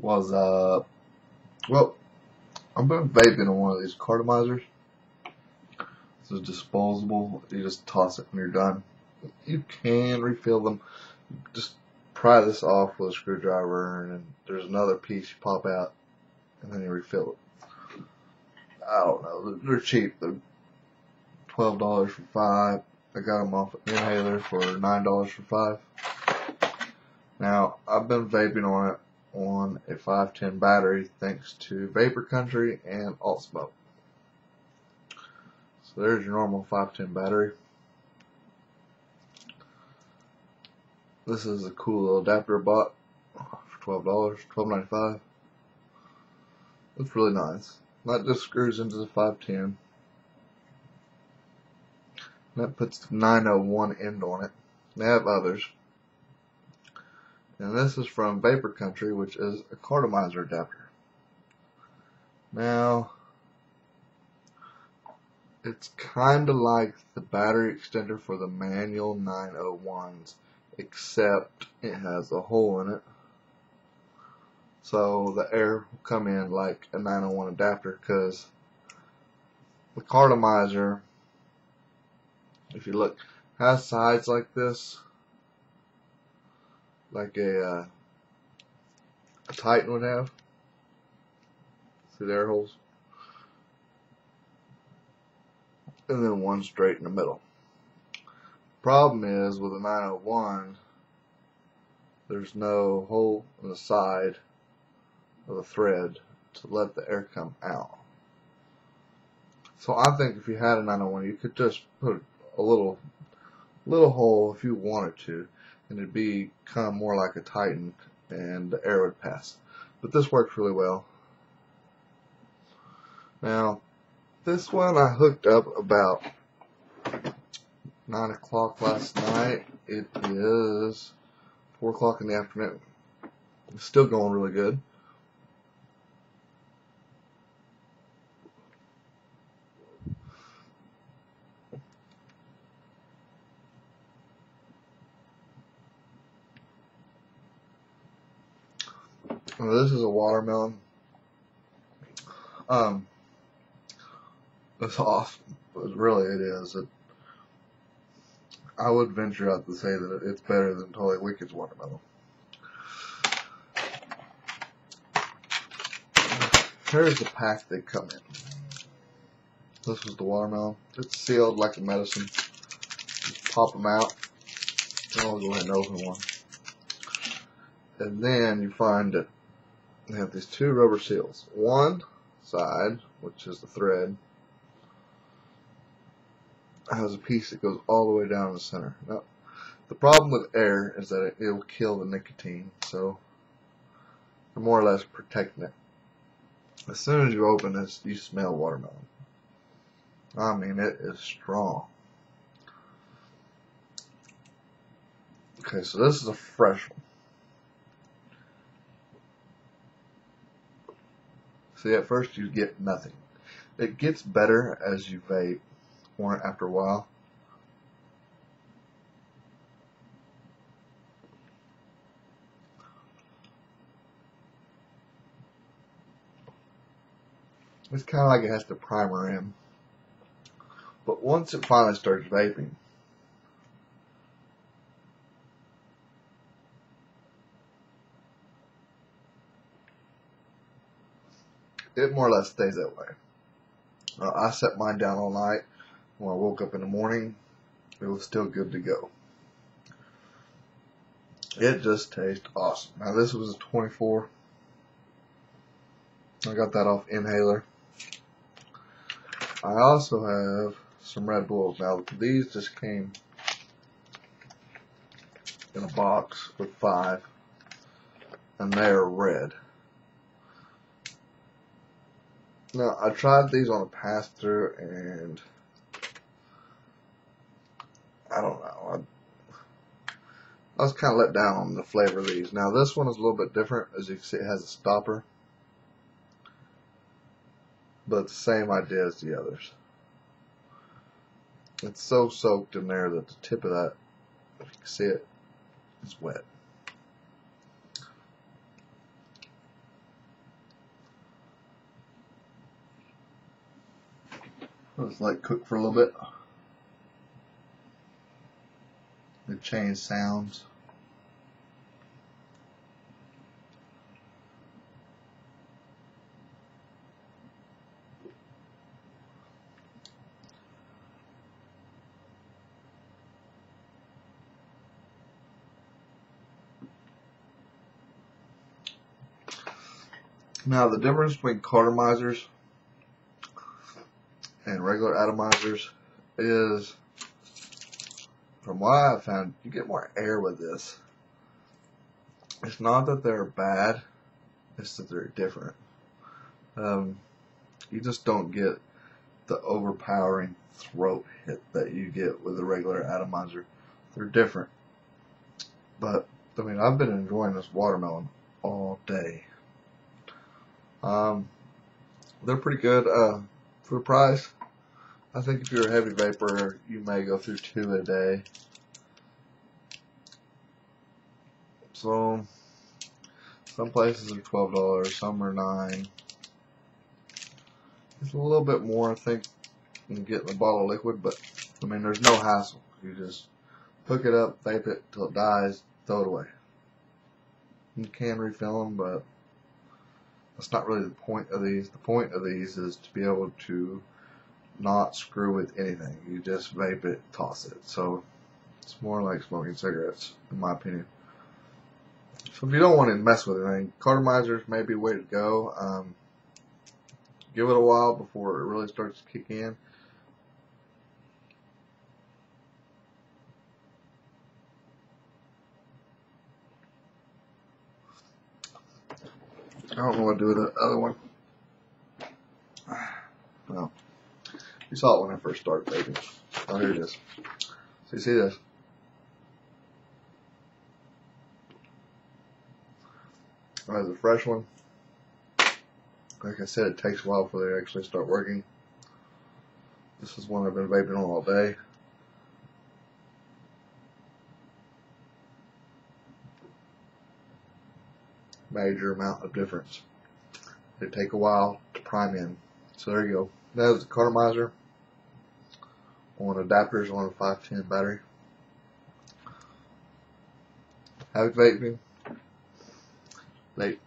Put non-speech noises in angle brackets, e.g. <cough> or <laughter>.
was uh well I've been vaping on one of these cartomizers. This is disposable. You just toss it when you're done. You can refill them. Just pry this off with a screwdriver and there's another piece you pop out and then you refill it. I don't know. They're cheap. They're twelve dollars for five. I got them off NHaler for nine dollars for five. Now I've been vaping on it on a 510 battery thanks to Vapor Country and Alt. So there's your normal 510 battery. This is a cool little adapter I bought for $12, $12.95. It's really nice. That just screws into the 510. That puts the 901 end on it. They have others. And this is from Vapor Country, which is a cartomizer adapter. Now, it's kind of like the battery extender for the manual 901s, except it has a hole in it. So the air will come in like a 901 adapter because the cartomizer, if you look, has sides like this like a, uh, a Titan would have. See the air holes? And then one straight in the middle. Problem is with a 901, there's no hole in the side of the thread to let the air come out. So I think if you had a 901, you could just put a little little hole if you wanted to and it'd become more like a Titan and the air would pass. But this works really well. Now, this one I hooked up about 9 o'clock last night. It is 4 o'clock in the afternoon. It's still going really good. Well, this is a watermelon. Um, it's off. But really, it is. It, I would venture out to say that it's better than Totally Wicked's watermelon. Here's the pack they come in. This was the watermelon. It's sealed like a medicine. Just pop them out. I'll go ahead and open one. And then you find that they have these two rubber seals. One side, which is the thread, has a piece that goes all the way down the center. Now, the problem with air is that it, will kill the nicotine, so they're more or less protecting it. As soon as you open this, you smell watermelon. I mean, it is strong. Okay, so this is a fresh one. See, at first you get nothing. It gets better as you vape, or after a while. It's kind of like it has to primer in. But once it finally starts vaping, it more or less stays that way. Uh, I set mine down all night. When I woke up in the morning, it was still good to go. It just tastes awesome. Now this was a 24. I got that off NHaler. I also have some Red Bulls. Now these just came in a box with five and they're red. Now, I tried these on a pass through and I don't know. I, I was kind of let down on the flavor of these. Now, this one is a little bit different. As you can see, it has a stopper. But the same idea as the others. It's so soaked in there that the tip of that, if you can see it, is wet. Let's let cook for a little bit. The chain sounds. Now the difference between cartomizers and regular atomizers is, from what I've found, you get more air with this. It's not that they're bad, it's that they're different. Um, you just don't get the overpowering throat hit that you get with a regular atomizer. They're different. But, I mean, I've been enjoying this watermelon all day. Um, they're pretty good uh, for the price. I think if you're a heavy vapor, you may go through two a day. So, some places are twelve dollars, some are nine. It's a little bit more, I think, than getting a bottle of liquid, but I mean, there's no hassle. You just hook it up, vape it till it dies, throw it away. You can refill them, but that's not really the point of these. The point of these is to be able to not screw with anything. You just vape it, toss it. So it's more like smoking cigarettes, in my opinion. So if you don't want to mess with anything, cartomizers may be way to go. Um, give it a while before it really starts to kick in. I don't know what to do with the other one. <sighs> Well, you saw it when I first started vaping. Oh, here it is. So you see this? Oh, that's a fresh one. Like I said, it takes a while before they actually start working. This is one I've been vaping on all day. major amount of difference. They take a while to prime in. So there you go. The cartomizer on adapters on a 510 battery. Happy vaping. Late.